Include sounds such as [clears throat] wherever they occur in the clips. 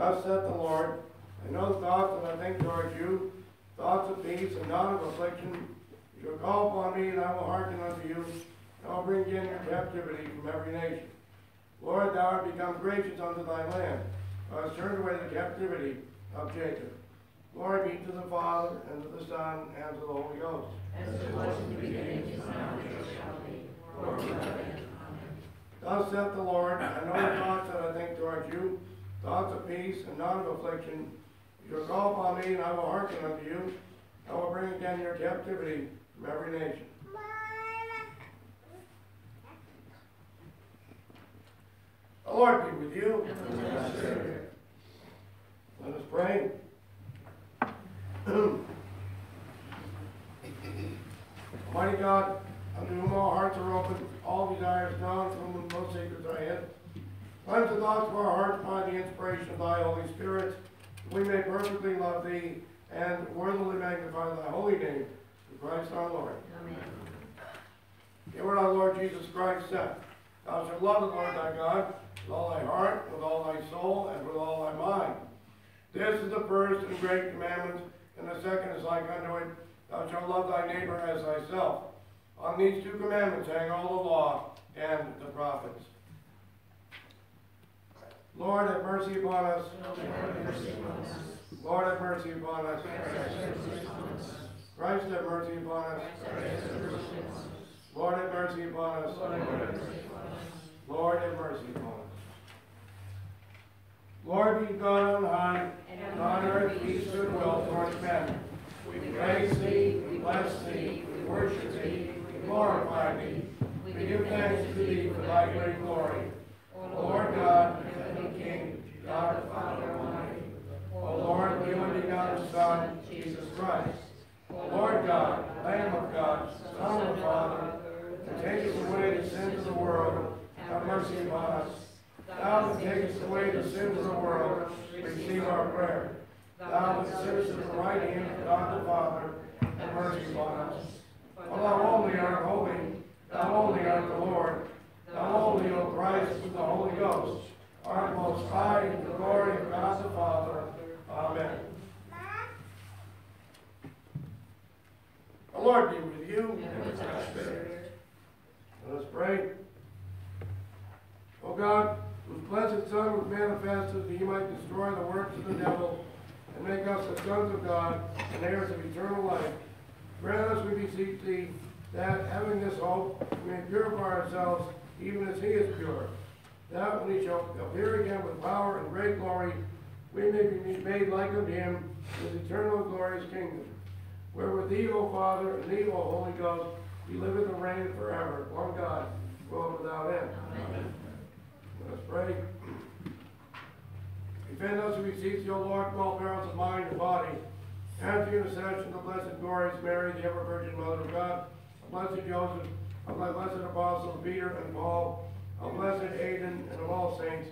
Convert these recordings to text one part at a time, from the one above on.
Thus saith the Lord, I know the thoughts that I think towards you, thoughts of peace and not of affliction. You shall call upon me, and I will hearken unto you, and I will bring again your captivity from every nation. Lord, thou art become gracious unto thy land. Thou hast turned away the captivity of Jacob. Glory be to the Father, and to the Son, and to the Holy Ghost. As it was in the beginning, is now, and ever shall be, world without end. Thus saith the Lord, I know the thoughts that I think towards you, thoughts of peace and not of affliction. You shall call upon me, and I will hearken unto you. I will bring again your captivity from every nation. The Lord be with you. Let us pray. Almighty God, unto whom all hearts are open, all desires known, from whom most secrets are hid. The thoughts of our hearts by the inspiration of thy Holy Spirit, that we may perfectly love thee and worthily magnify thy holy name, through Christ our Lord. Amen. Hear what our Lord Jesus Christ said. Thou shalt love the Lord thy God with all thy heart, with all thy soul, and with all thy mind. This is the first and great commandment, and the second is like unto it, Thou shalt love thy neighbor as thyself. On these two commandments hang all the law and the prophets. Lord, have mercy upon us. Lord, have mercy upon us. Christ, have mercy upon us. Lord, have mercy upon us. Lord, have mercy upon us. Lord, be God on high, and on earth peace and goodwill towards men. We praise thee, we bless thee, we worship thee, we glorify thee. We give thanks to thee for thy great glory. O Lord God, heavenly King, God the Father Almighty. O Lord, the only begotten Son, Jesus Christ. O Lord God, Lamb of God, Son of the Father, that takest away the sins of the world, have mercy upon us. Thou that takest away the sins of the world, receive our prayer. Thou that sittest at the right hand of God the Father, have mercy upon us. For thou only art holy, thou only art the Lord, thou only, O Christ, with the Holy Ghost, art most high in the glory of God the Father. Amen. The Lord be with you. And with thy spirit. Let us pray. O God, whose blessed Son was manifested that he might destroy the works of the devil and make us the sons of God and heirs of eternal life, grant us, we beseech thee, that, having this hope, we may purify ourselves even as he is pure, that when he shall appear again with power and great glory, we may be made like unto him in his eternal glorious kingdom. Where with thee, O Father, and thee, O Holy Ghost, we live and reign forever, one God, world without end. Amen. Let us pray. Defend us, we beseech thee, O Lord, from all perils of mind and body, and to intercession of the blessed glorious Mary, the ever Virgin Mother of God, of blessed Joseph, of thy blessed apostles Peter and Paul, of blessed Aidan, and of all saints,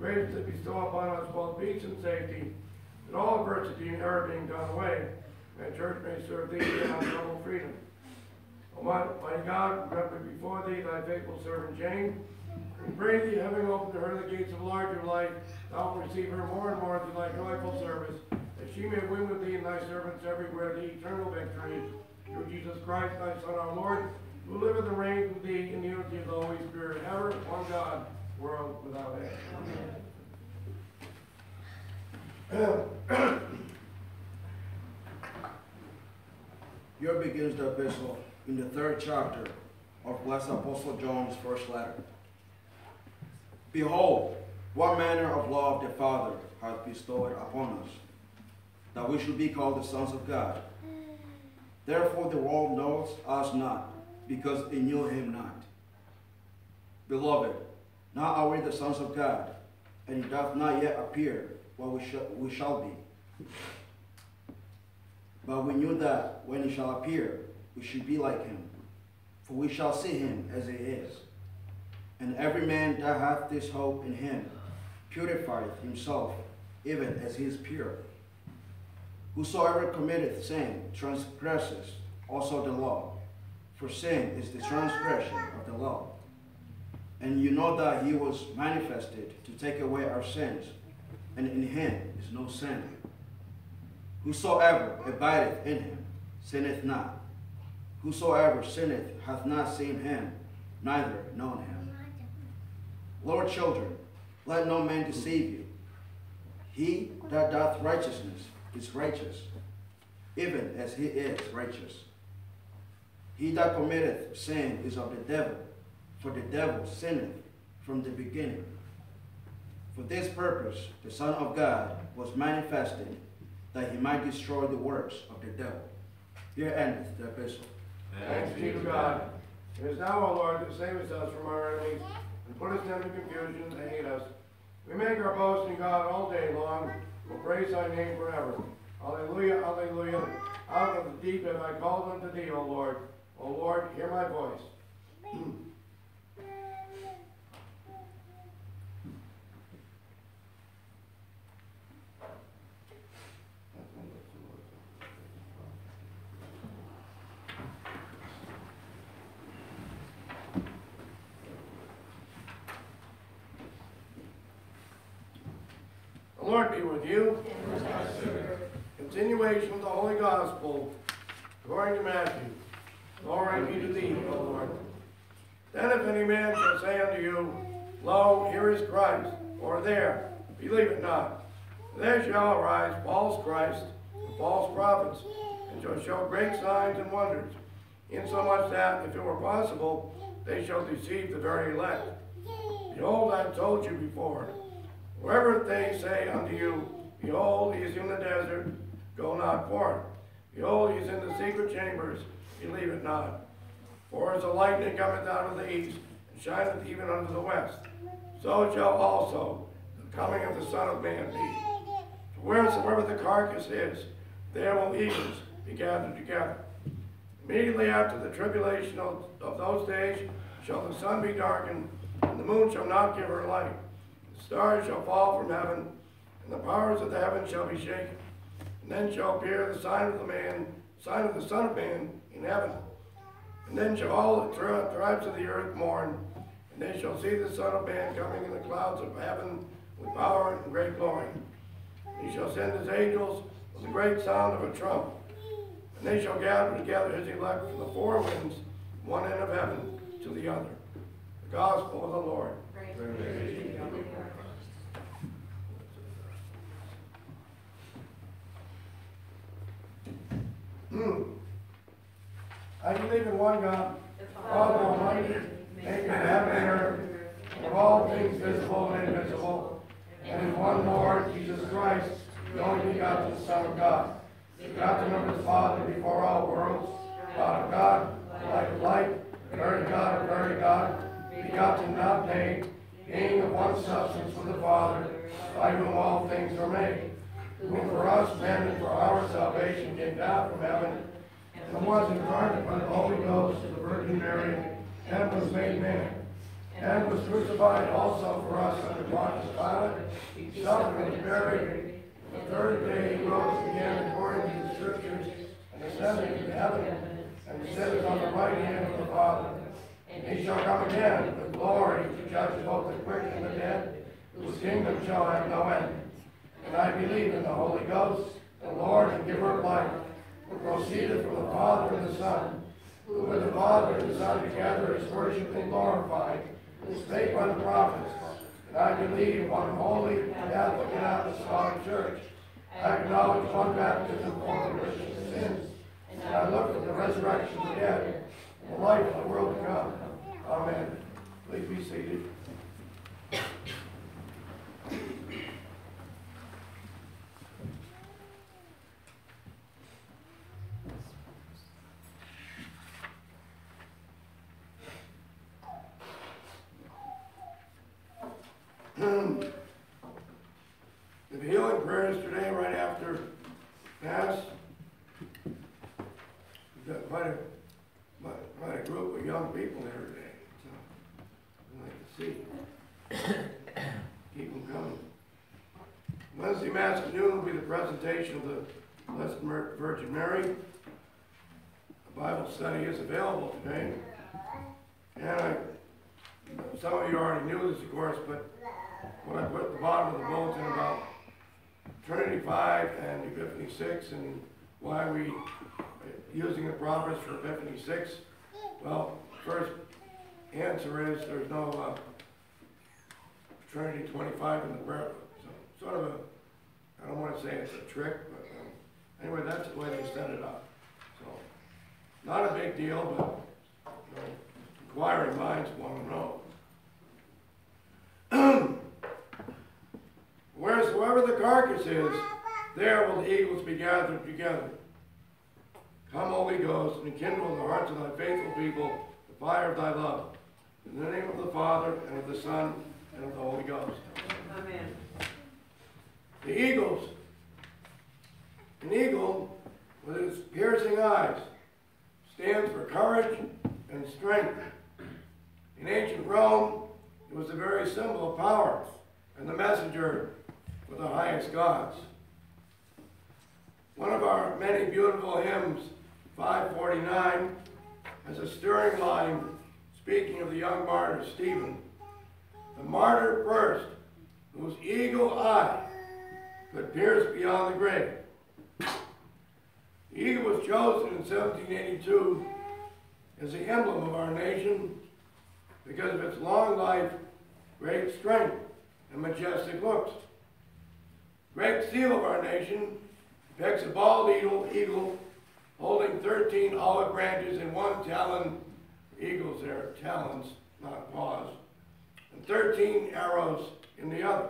grace to bestow upon us both peace and safety, that all adversity and error being done away, my church may serve thee in untroubled freedom. Almighty God, remember before thee thy faithful servant Jane, we pray thee, having opened to her the gates of larger life, thou wilt receive her more and more to thy joyful service, that she may win with thee and thy servants everywhere the eternal victory, through Jesus Christ, thy Son, our Lord, who liveth and reigns with thee in the unity of the Holy Spirit, ever, one God, world without end. [clears throat] Here begins the epistle in the third chapter of Blessed Apostle John's first letter. Behold, what manner of love the Father hath bestowed upon us, that we should be called the sons of God. Therefore the world knows us not, because it knew him not. Beloved, now are we the sons of God, and it doth not yet appear what we shall, we shall be. But we knew that when he shall appear, we should be like him, for we shall see him as he is. And every man that hath this hope in him purifieth himself, even as he is pure. Whosoever committeth sin transgresses also the law, for sin is the transgression of the law. And you know that he was manifested to take away our sins, and in him is no sin. Whosoever abideth in him sinneth not. Whosoever sinneth hath not seen him, neither known him. Lord children, let no man deceive you. He that doth righteousness is righteous, even as he is righteous. He that committeth sin is of the devil, for the devil sinneth from the beginning. For this purpose the Son of God was manifested, that he might destroy the works of the devil. Here endeth the epistle. Thanks be to God. It is now, O Lord, that savest us from our enemies and put us into confusion that hate us. We make our boast in God all day long. We'll praise thy name forever. Hallelujah, hallelujah. Out of the deep have I called unto thee, O Lord. O Lord, hear my voice. [clears throat] The Lord be with you. Continuation of the Holy Gospel according to Matthew. Glory be to thee, O Lord. Then if any man shall say unto you, Lo, here is Christ, or there, believe it not. There shall arise false Christ and false prophets, and shall show great signs and wonders, insomuch that, if it were possible, they shall deceive the very elect. Behold, I have told you before. Wherever they say unto you, Behold, he is in the desert, go not forth. Behold, he is in the secret chambers, believe it not. For as the lightning cometh out of the east, and shineth even unto the west, so shall also the coming of the Son of Man be. For wheresoever the carcass is, there will eagles be gathered together. Immediately after the tribulation of, of those days shall the sun be darkened, and the moon shall not give her light. Stars shall fall from heaven, and the powers of the heaven shall be shaken. And then shall appear the sign of the man, sign of the Son of Man in heaven. And then shall all the tri- tribes of the earth mourn, and they shall see the Son of Man coming in the clouds of heaven with power and great glory. He shall send his angels with the great sound of a trump, and they shall gather together his elect from the four winds, one end of heaven to the other. The gospel of the Lord. Hmm. I believe in one God, Father Almighty, maker of heaven and earth, of all things visible and invisible, and in one Lord, Jesus Christ, the only begotten Son of God, begotten of his Father before all worlds, God of God, light of light, very God of very God, begotten, not made, being of one substance with the Father, by whom all things were made, who for us men and for our salvation came down from heaven, and was incarnate by the Holy Ghost of the Virgin Mary, and was made man, and was crucified also for us under Pontius Pilate. He suffered and was buried. The third day he rose again according to the Scriptures, and ascended into heaven, and sitteth on the right hand of the Father. And he shall come again with glory to judge both the quick and the dead, whose kingdom shall have no end. And I believe in the Holy Ghost, the Lord and giver of life, who proceeded from the Father and the Son, who with the Father and the Son together is worshipped and glorified, who spake by the prophets. And I believe in one holy, Catholic, and apostolic church. I acknowledge one baptism for the remission of sins. And I look for the resurrection of the dead, and the life of the world to come. Amen. Please be seated. The healing prayers today, right after Mass. We've got quite a, quite- quite a group of young people here today, so I'd like to see. Keep them coming. Wednesday Mass at noon will be the presentation of the Blessed Mer- Virgin Mary. A Bible study is available today. And I, some of you already knew this, of course, but what I put at the bottom of the bulletin about Trinity Five and Epiphany Six and why we are the for Epiphany Six. Well, first answer is there's no uh, Trinity twenty-five in the book. So sort of a, I don't want to say it's a trick, but um, anyway, that's the way they set it up. So, not a big deal, but, you know, inquiring minds want to know. [clears throat] Whereas whoever the carcass is, there will the eagles be gathered together. Come, Holy Ghost, and kindle in the hearts of thy faithful people the fire of thy love. In the name of the Father, and of the Son, and of the Holy Ghost. Amen. The eagles, an eagle with its piercing eyes, stands for courage and strength. In ancient Rome, it was the very symbol of power and the messenger for the highest gods. One of our many beautiful hymns, 549, has a stirring line speaking of the young martyr Stephen, the martyr first, whose eagle eye could pierce beyond the grave. The eagle was chosen in 1782 as the emblem of our nation because of its long life, great strength, and majestic looks. Great seal of our nation depicts a bald eagle, eagle holding 13 olive branches in one talon. Eagles there, talons, not paws. And 13 arrows in the other.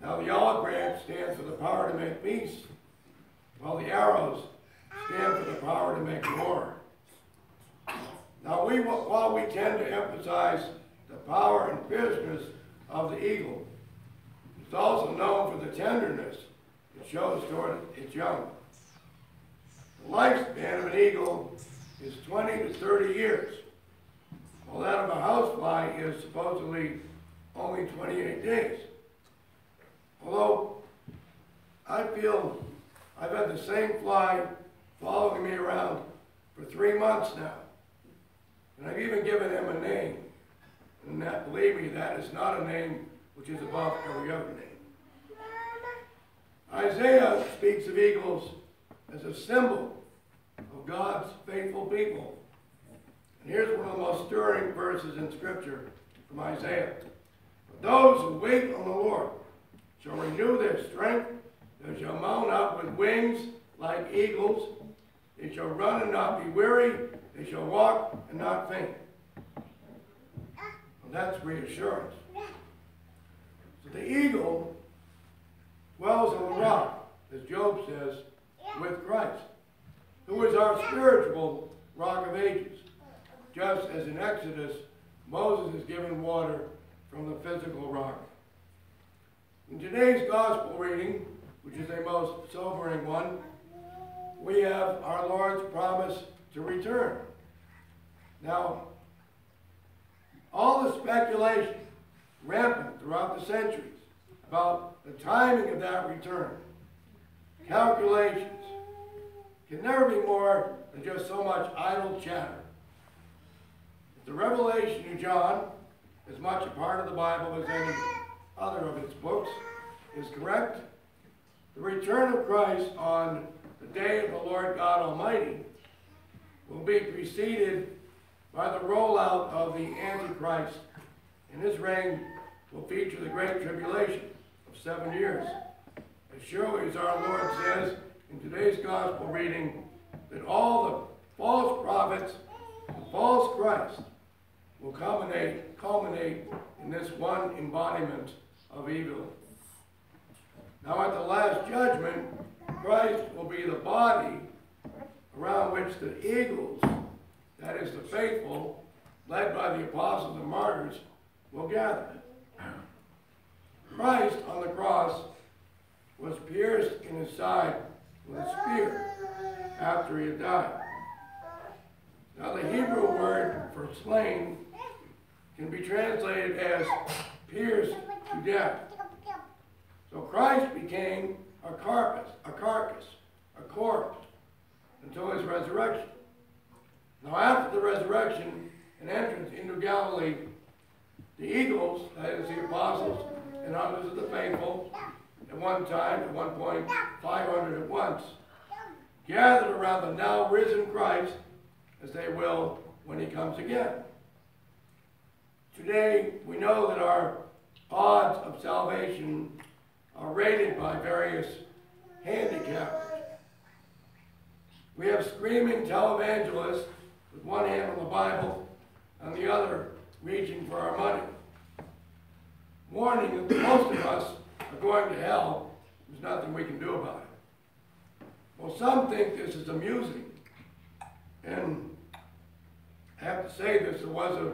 Now the olive branch stands for the power to make peace, while the arrows stand for the power to make war. Now we, while we tend to emphasize the power and fierceness of the eagle, it's also known for the tenderness it shows toward its young. The lifespan of an eagle is 20 to 30 years, while that of a housefly is supposedly only 28 days. Although I feel I've had the same fly following me around for three months now. And I've even given him a name. And that, believe me, that is not a name which is above every other name. Isaiah speaks of eagles as a symbol of God's faithful people. And here's one of the most stirring verses in Scripture from Isaiah. Those who wait on the Lord shall renew their strength. They shall mount up with wings like eagles. They shall run and not be weary. They shall walk and not faint. That's reassurance. So the eagle dwells on the rock, as Job says, with Christ, who is our spiritual rock of ages. Just as in Exodus, Moses is given water from the physical rock. In today's gospel reading, which is a most sobering one, we have our Lord's promise to return. Now, all the speculation rampant throughout the centuries about the timing of that return, calculations, can never be more than just so much idle chatter. The revelation of John, as much a part of the Bible as any other of its books, is correct, the return of Christ on the day of the Lord God Almighty will be preceded by the rollout of the Antichrist, and his reign will feature the Great Tribulation of seven years. As surely as our Lord says in today's Gospel reading, that all the false prophets and false Christ will culminate, culminate in this one embodiment of evil. Now at the last judgment, Christ will be the body around which the eagles, that is the faithful, led by the apostles and martyrs, will gather. Christ on the cross was pierced in his side with a spear after he had died. Now the Hebrew word for slain can be translated as pierced to death. So Christ became a carcass, a carcass, a corpse, until his resurrection. Now after the resurrection and entrance into Galilee, the eagles, that is the apostles and others of the faithful, at one time at 500 at once, gathered around the now risen Christ as they will when he comes again. Today, we know that our odds of salvation are rated by various handicaps. We have screaming televangelists with one hand on the Bible and the other reaching for our money, warning that most of us are going to hell. There's nothing we can do about it. Well, some think this is amusing. And I have to say this, there was a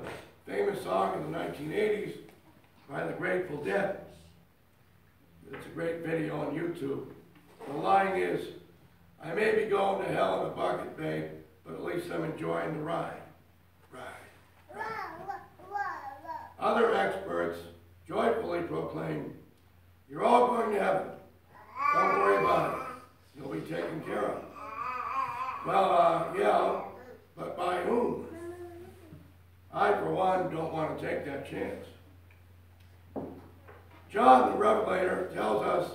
famous song in the 1980s by the Grateful Dead. It's a great video on YouTube. The line is, I may be going to hell in a bucket, babe, but at least I'm enjoying the ride. Ride. Other experts joyfully proclaim, you're all going to heaven. Don't worry about it. You'll be taken care of. Well, uh, yeah, but by whom? I, for one, don't want to take that chance. John the Revelator tells us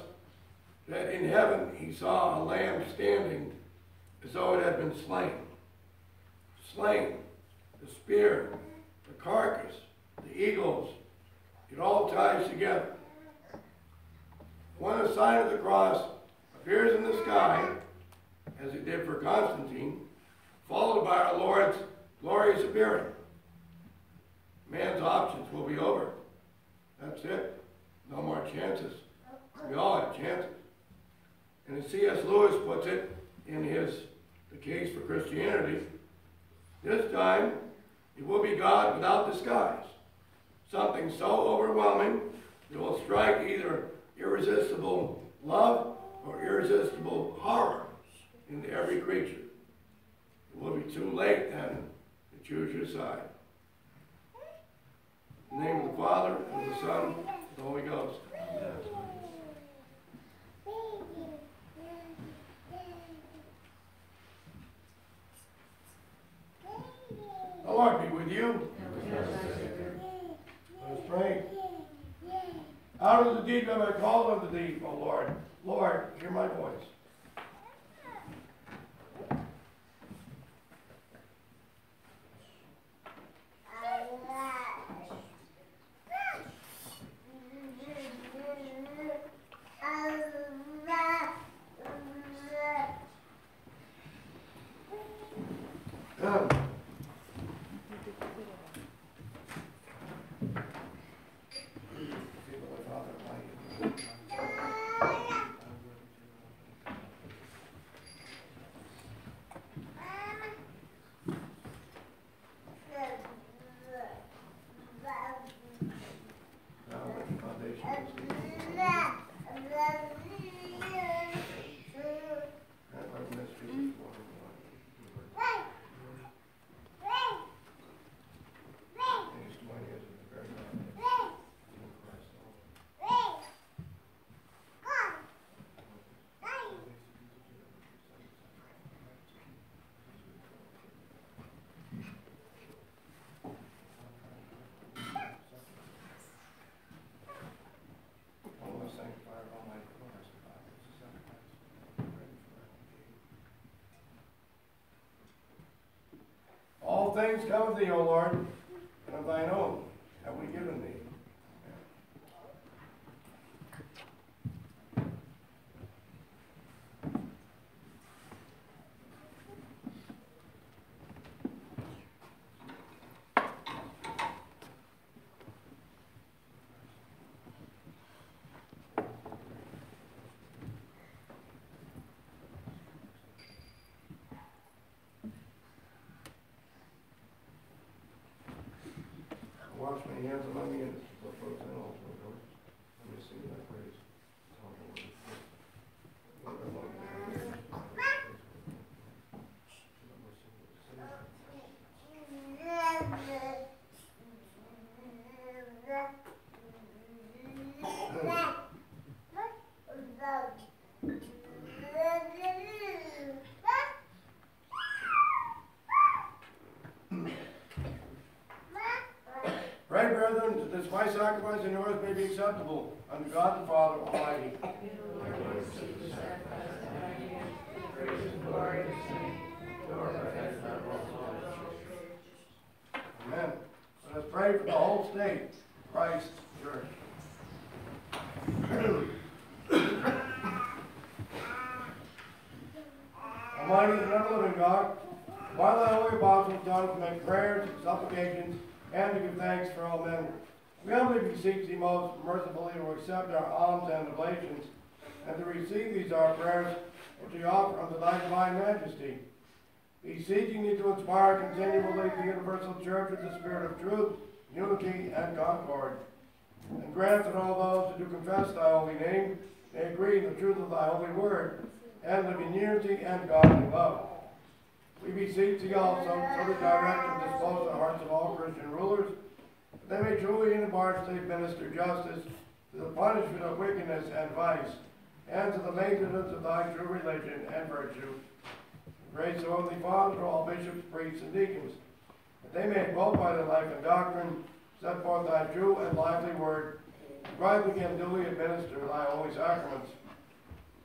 that in heaven he saw a lamb standing as though it had been slain. Slain, the spear, the carcass, the eagles, it all ties together. When the sign of the cross appears in the sky, as it did for Constantine, followed by our Lord's glorious appearing, man's options will be over. That's it. No more chances. We all have chances. And as C.S. Lewis puts it in his The Case for Christianity, this time it will be God without disguise. Something so overwhelming it will strike either irresistible love or irresistible horrors in every creature. It will be too late then to choose your side. In the name of the Father, and the Son, and the Holy Ghost. Amen. The Lord be with you. Let us pray. Out of the deep have I called unto thee, O Lord. Lord, hear my voice. Um, Now let the foundation be established. And let the mysteries of water and blood be worked. These two ideas of the very God in Christ alone. One must sanctify our Almighty Christ, the body is the sacrifice, ready forever. All things come of thee, O Lord, and of thine own have we given thee. Wash my hands and let me my sacrifice and yours may be acceptable unto God the Father Almighty. Amen. Let us pray for the whole state, Christ Church. Almighty and ever living God, by thy holy apostles, John, to make prayers, supplications, and to give thanks for all men. We beseech thee most mercifully to accept our alms and oblations, and to receive these our prayers, which we offer unto thy divine majesty. Beseeching thee to inspire continually the universal church with the spirit of truth, unity, and concord. And grant that all those who do confess thy holy name may agree in the truth of thy holy word, and live in unity and godly love. We beseech thee also so to direct and dispose the hearts of all Christian rulers, they may truly and impartially minister justice to the punishment of wickedness and vice, and to the maintenance of thy true religion and virtue. Grace, O Holy Father, to all bishops, priests, and deacons, that they may both by their life and doctrine set forth thy true and lively word, and rightly and duly administer thy holy sacraments.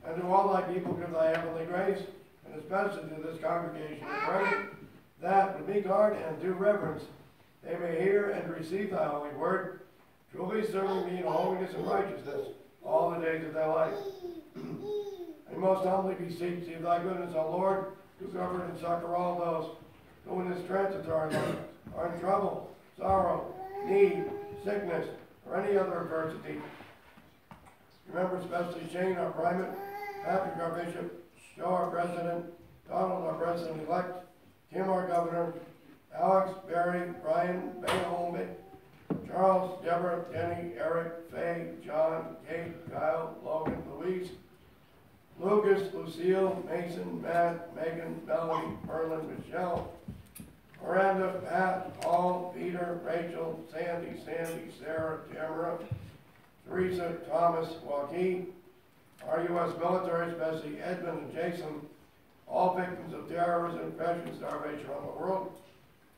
And to all thy people give thy heavenly grace, and especially to this congregation of pray, that with meek heart and due reverence they may hear and receive thy holy word, truly serving thee in holiness and righteousness all the days of their life. and most humbly beseech thee of thy goodness, O Lord, to comfort and succor all those who in this transitory life are in trouble, sorrow, need, sickness, or any other adversity. Remember especially Shane, our primate, Patrick, our bishop, Joe, our president, Donald, our president-elect, Kim, our governor, Alex, Barry, Brian, Bay Charles, Deborah, Jenny, Eric, Faye, John, Kate, Kyle, Logan, Louise, Lucas, Lucille, Mason, Matt, Megan, Melanie, Merlin, Michelle, Miranda, Pat, Paul, Peter, Rachel, Sandy, Sandy, Sarah, Tamara, Teresa, Thomas, Joaquin, our U.S. military, especially Edmund and Jason, all victims of terrorism, oppression, starvation around the world,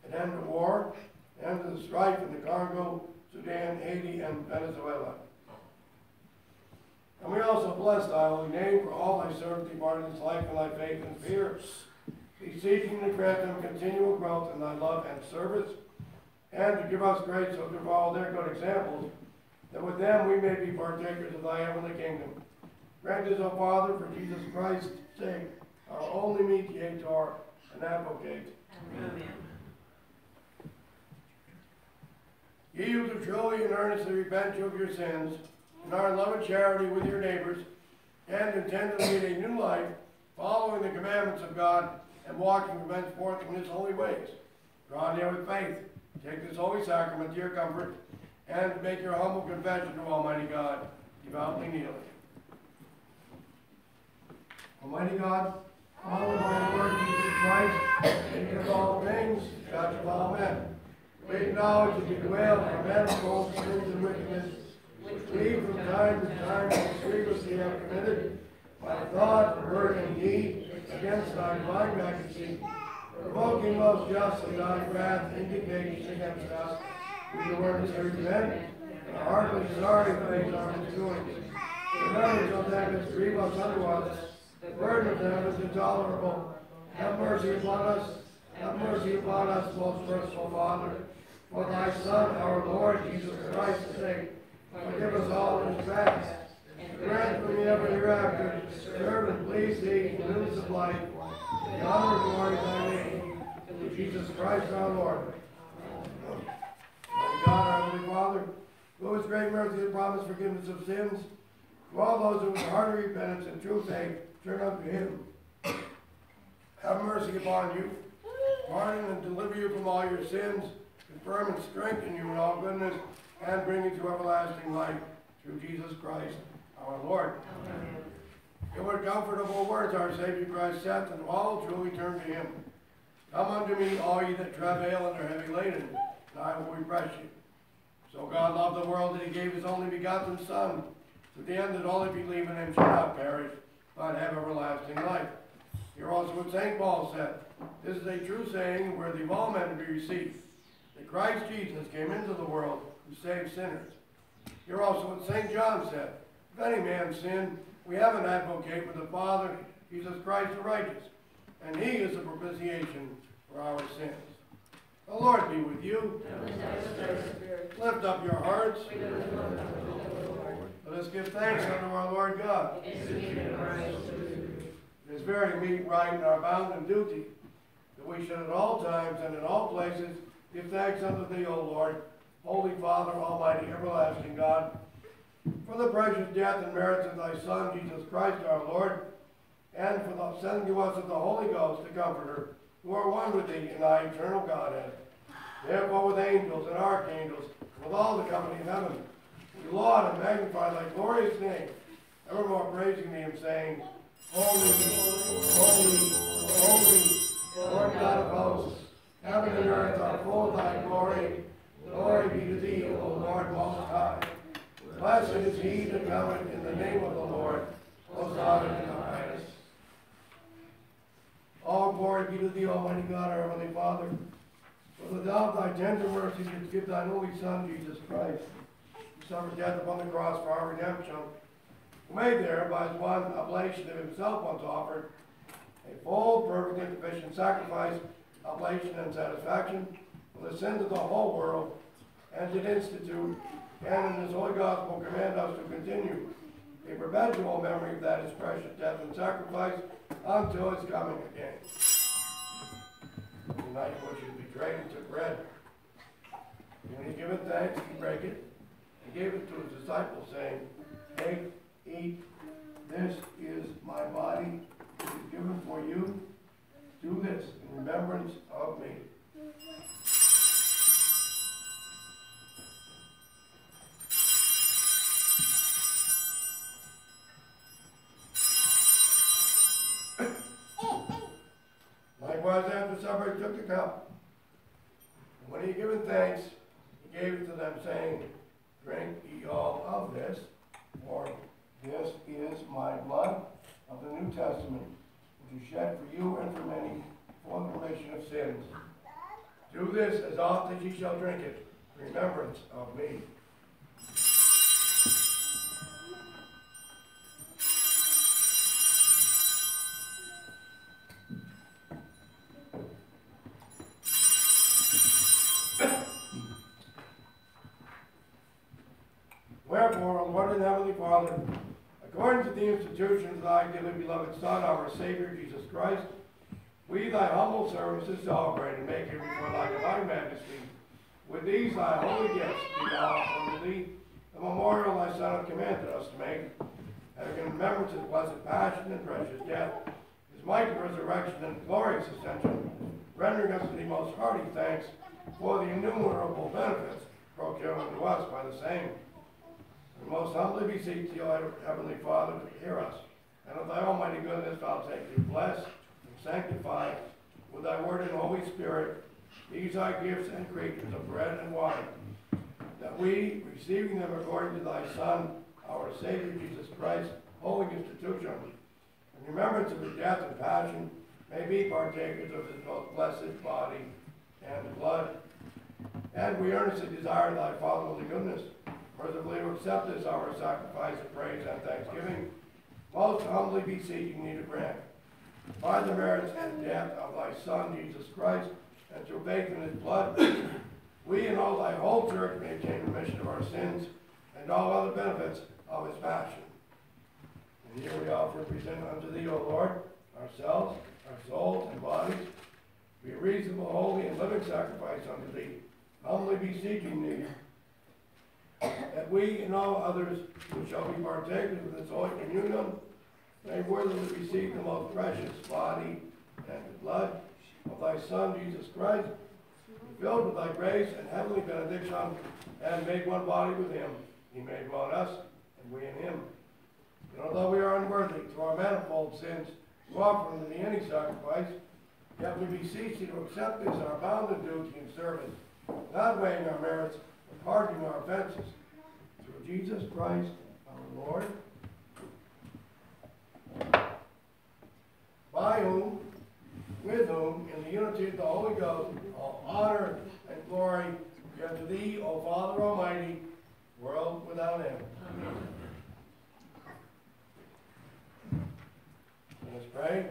an end to war, an end to the strife in the Congo, Sudan, Haiti, and Venezuela. And we also bless thy holy name for all thy servants departed in this life and thy faith and fear, beseeching to grant them continual growth in thy love and service, and to give us grace so to follow their good examples, that with them we may be partakers of thy heavenly kingdom. Grant this, O Father, for Jesus Christ's sake, our only mediator and advocate. Amen. Ye who do truly and earnestly repent of your sins, and are in love and charity with your neighbors, and intend to lead a new life, following the commandments of God, and walking from henceforth in his holy ways. Draw near with faith, take this holy sacrament to your comfort, and make your humble confession to Almighty God, devoutly kneeling. Almighty God, Father of our Lord Jesus Christ, Maker of all things, Judge of all men, we acknowledge and we dwell in our manifold sins and wickedness, which we from time to time grievously have committed by thought, word, and deed against thy divine majesty, provoking most justly thy wrath, indignation against us, we the earnestly repent, and are heartily sorry for these our misdoings. Remember, till that is grieve us us, the burden of them is intolerable. Have mercy upon us, have mercy upon us, most merciful Father, for thy Son, our Lord Jesus Christ's sake. Forgive us all in trespasses, and grant for me ever hereafter to serve and please thee in the newness of life, the honor and glory of thy name, through Jesus Christ our Lord. God, our Heavenly Father, who is great mercy and promise forgiveness of sins, to all those who with hearty repentance and true faith turn unto him. Have mercy upon you, pardon and deliver you from all your sins, confirm and strengthen you in all goodness, and bring you to everlasting life through Jesus Christ our Lord. Give what comfortable words our Savior Christ saith, and all truly turn to him. Come unto me, all ye that travail and are heavy laden, and I will refresh you. So God loved the world that he gave his only begotten Son, to the end that all that believe in him shall not perish, but have everlasting life. Here also what St. Paul said, This is a true saying, worthy of all men to be received, that Christ Jesus came into the world to save sinners. Hear also what St. John said, If any man sin, we have an advocate with the Father, Jesus Christ the righteous, and he is the propitiation for our sins. The Lord be with you. Lift up your hearts. Let us give thanks unto our Lord God. It is very meet, right, and our bounden duty that we should at all times and in all places give thanks unto thee, O Lord, Holy Father, Almighty, everlasting God, for the precious death and merits of thy Son, Jesus Christ our Lord, and for the sending to us of the Holy Ghost, the Comforter, who are one with thee in thy eternal Godhead. Therefore with angels and archangels, with all the company of heaven, we laud and magnify thy glorious name, evermore praising thee and saying, Holy, holy, holy, Lord God of hosts, heaven and earth are full of thy glory. Glory be to thee, O Lord most high. Blessed is he that cometh in the name of the Lord. Hosanna in the highest. All glory be to thee, Almighty God, our heavenly Father. For without thy tender mercy did give thine only Son, Jesus Christ, who suffered death upon the cross for our redemption, who made there, by his one oblation of himself once offered, a full, perfect, and sufficient sacrifice, oblation, and satisfaction for the sins of the whole world, and did institute, and in his holy gospel command us to continue a perpetual memory of that his precious death and sacrifice until his coming again. The night in which he was betrayed and took bread. When he gave it thanks, he brake it, and gave it to his disciples, saying, Take, eat, this is my body, which is given for you. Do this in remembrance of me. [coughs] Likewise, after supper, he took the cup. And when he had given thanks, he gave it to them, saying, Drink ye all of this, for this is my blood of the New Testament, which is shed for you and for many for the remission of sins. As ye shall drink it, remembrance of me. Wherefore, O Lord and Heavenly Father, according to the institution of thy dearly beloved Son, our Savior Jesus Christ, we, thy humble services, celebrate and make it before thy majesty. With these thy holy gifts be thou offer thee the memorial thy Son hath commanded us to make, having in remembrance his blessed passion and precious death, his mighty resurrection and glorious ascension, rendering us the most hearty thanks for the innumerable benefits procured unto us by the same. We most humbly beseech thee, O Heavenly Father, to hear us, and of thy almighty goodness thou vouchsafe to bless and sanctify with thy word and Holy Spirit these thy gifts and creatures of bread and wine, that we, receiving them according to thy Son, our Savior Jesus Christ, holy institution, in remembrance of his death and passion, may be partakers of his most blessed body and blood. And we earnestly desire thy fatherly goodness, mercifully to accept this our sacrifice of praise and thanksgiving, most humbly beseeching thee to grant, by the merits and death of thy Son, Jesus Christ, and through in his blood, we and all thy whole church may obtain remission of our sins and all other benefits of his passion. And here we offer present unto thee, O Lord, ourselves, our souls and bodies, be a reasonable, holy, and living sacrifice unto thee, humbly beseeching thee, that we and all others who shall be partakers of this holy communion may worthily receive the most precious body and blood of thy Son, Jesus Christ, filled with thy grace and heavenly benediction, and made one body with him. He made one us, and we in him. And although we are unworthy through our manifold sins to offer unto thee any sacrifice, yet we beseech thee to accept this our bounden duty and service, not weighing our merits, but pardoning our offenses. Through Jesus Christ our Lord, by whom, with whom, in the unity of the Holy Ghost, all honor and glory be unto thee, O Father Almighty, world without end. Let us pray.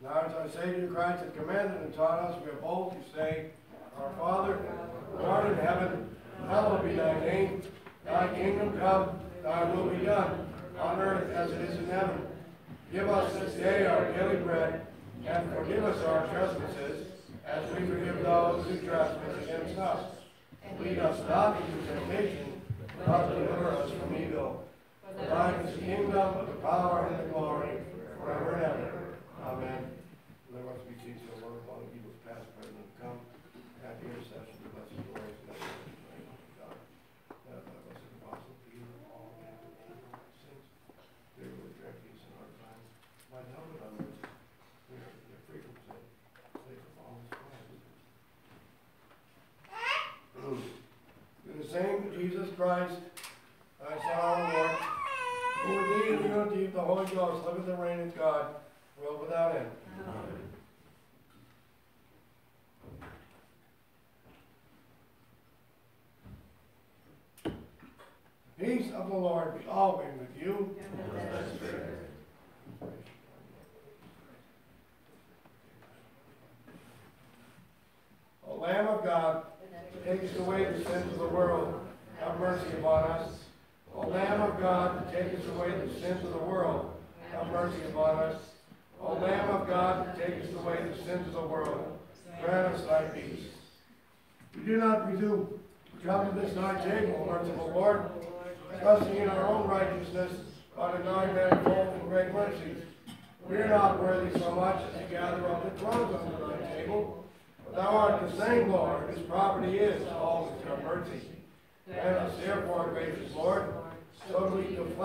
Now as our Savior Christ has commanded and taught us, we are bold to say, Our Father, who art in heaven, hallowed be thy name. Thy kingdom come, thy will be done, on earth as it is in heaven. Give us this day our daily bread, and forgive us our trespasses, as we forgive those who trespass against us. Lead us not into temptation, but deliver us from evil. For thine is the kingdom, the power, and the glory, forever and ever. Amen. Let us be seated, O Lord, upon the evils past, present, and come. At the intercession of blessed glory, and ever God. That thy blessed apostle Peter, all men who came from our sins, they will grant peace in our time. My helmet on earth, we are the free from sin, safe from all misfortunes. Through the same Jesus Christ, thy Son, our Lord, who with thee in the unity the Holy Ghost liveth and reigneth God, world without end. Peace of the Lord be always with you. O Lamb of God, takes away the sins of the world, have mercy upon us. O Lamb of God, that takest away the sins of the world, have mercy upon us. O Lamb of God, that takest away the sins of the world, grant us thy peace. We do not presume to come to this thy table, merciful Lord, trusting in our own righteousness, but in thy manifold and great mercies. We are not worthy so much as to gather up the crumbs under thy table, but thou art the same Lord, whose property is always your mercy. Grant us therefore, gracious Lord, so the flesh